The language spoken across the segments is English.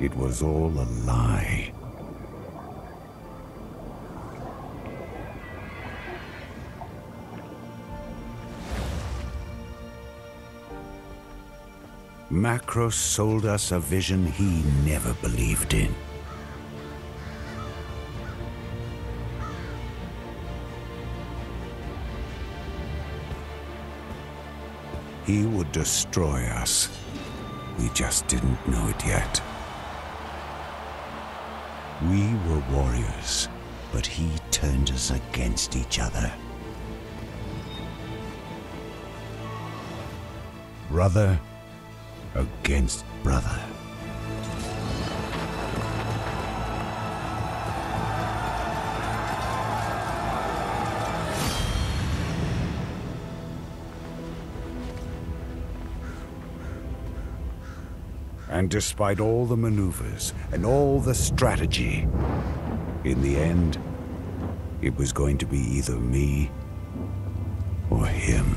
It was all a lie. Macros sold us a vision he never believed in. He would destroy us. We just didn't know it yet. We were warriors, but he turned us against each other. Brother against brother. And despite all the maneuvers and all the strategy, in the end, it was going to be either me or him.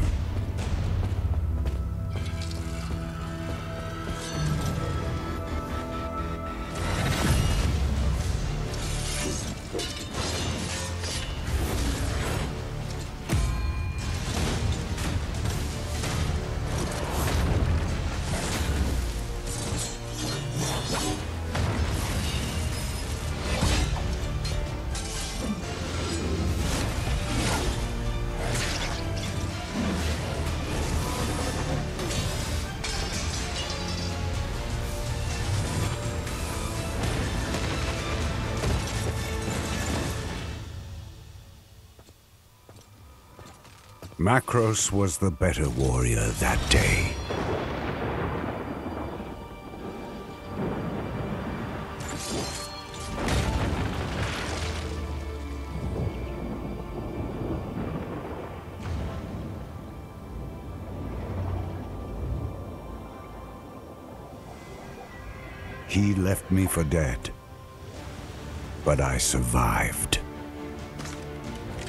Macros was the better warrior that day. He left me for dead, but I survived.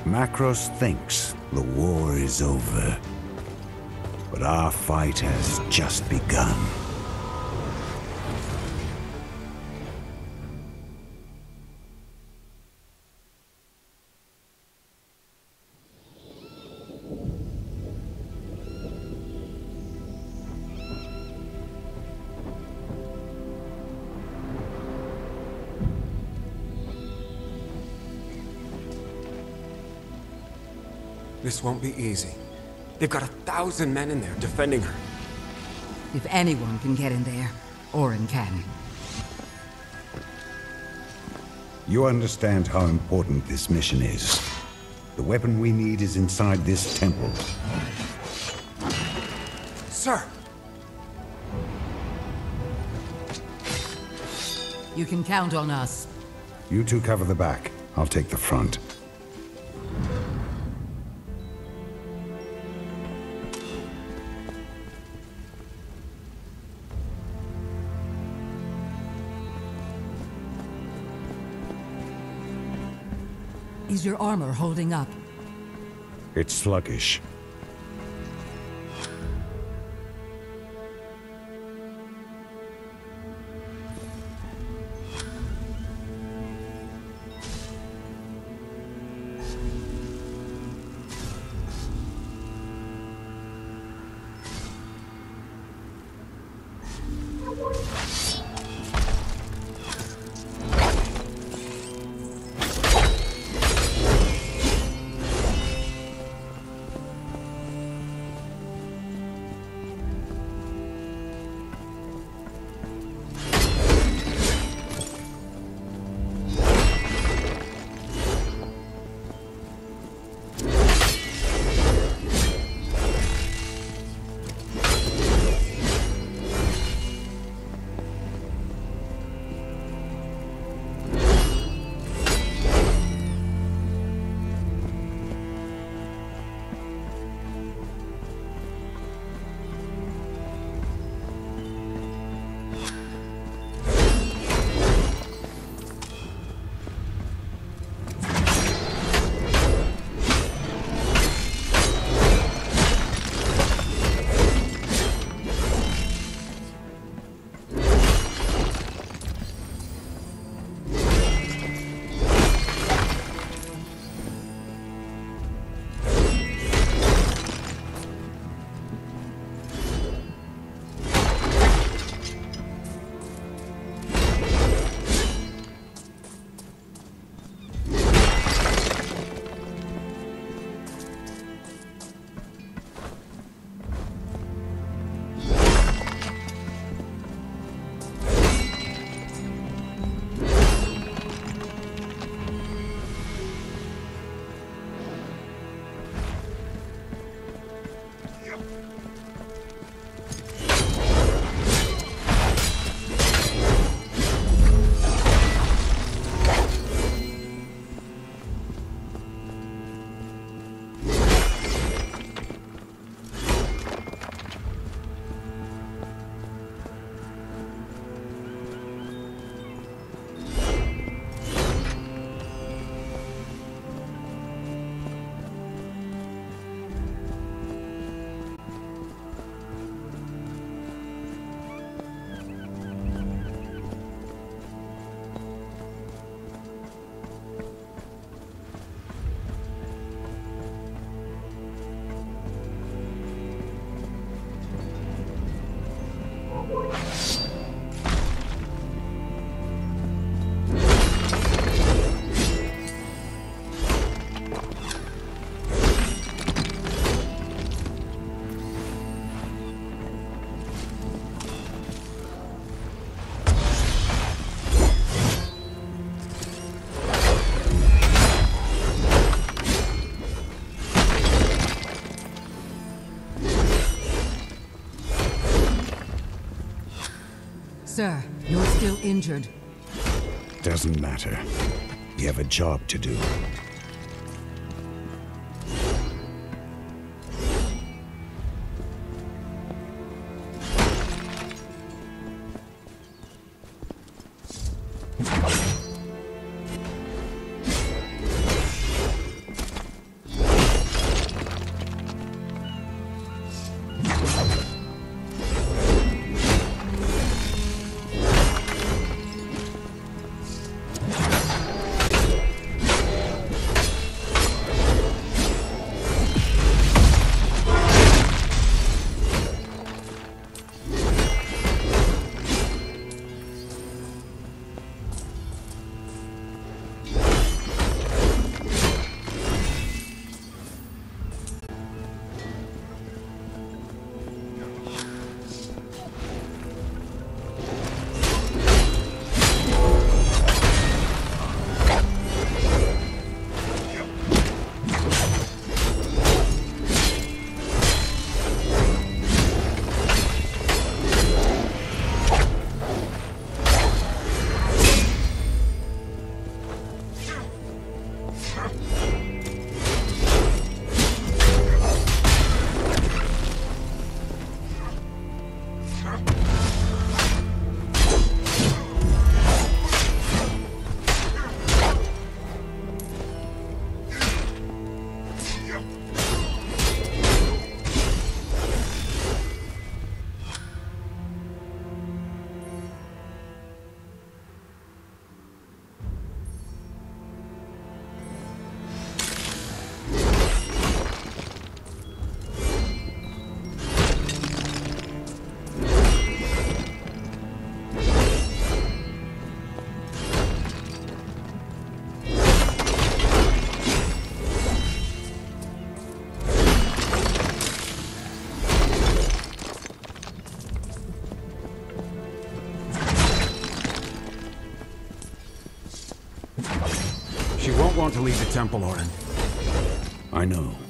Macros thinks the war is over, but our fight has just begun. This won't be easy. They've got a thousand men in there defending her. If anyone can get in there, Orin can. You understand how important this mission is. The weapon we need is inside this temple. Sir! You can count on us. You two cover the back. I'll take the front. Your armor holding up? It's sluggish. Sir, you're still injured. Doesn't matter. We have a job to do. Leave the temple, Orin. I know.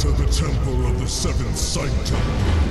Enter the temple of the seventh sanctum.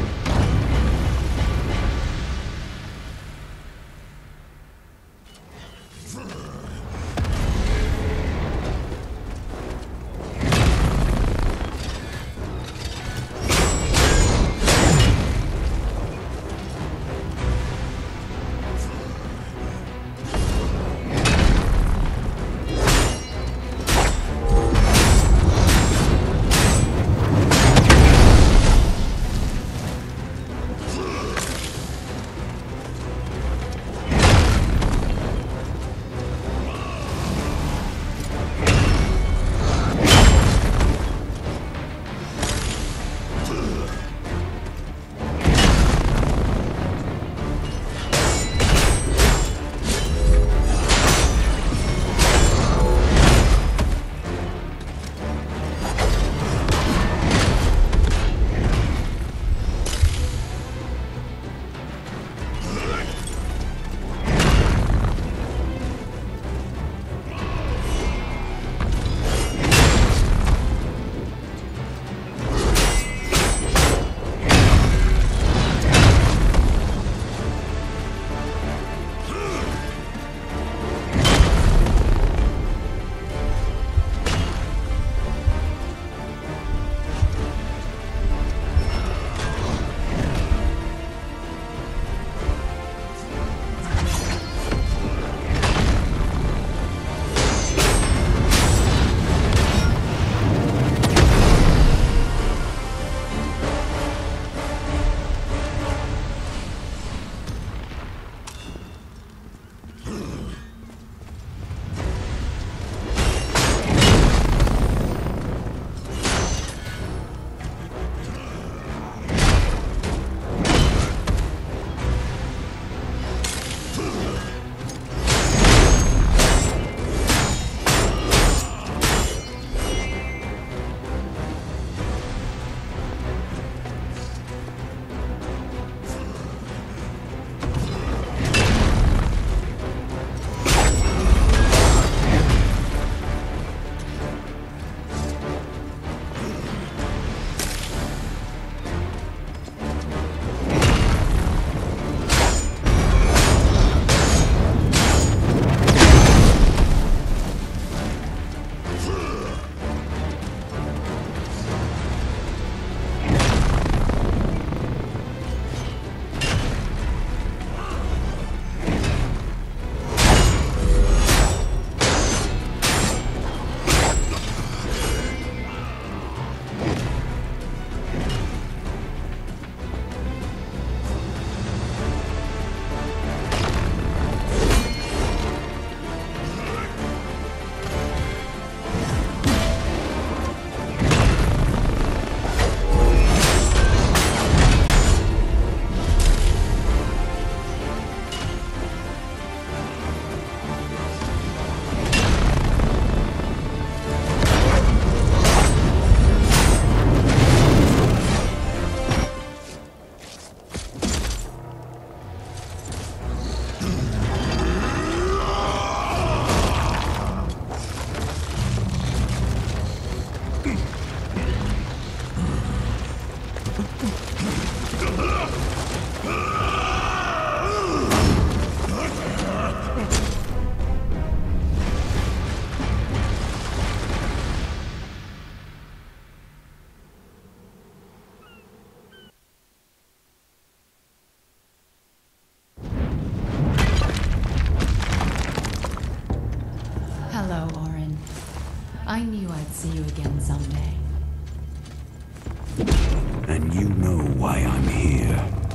Hello, Orin. I knew I'd see you again someday. And you know why I'm here.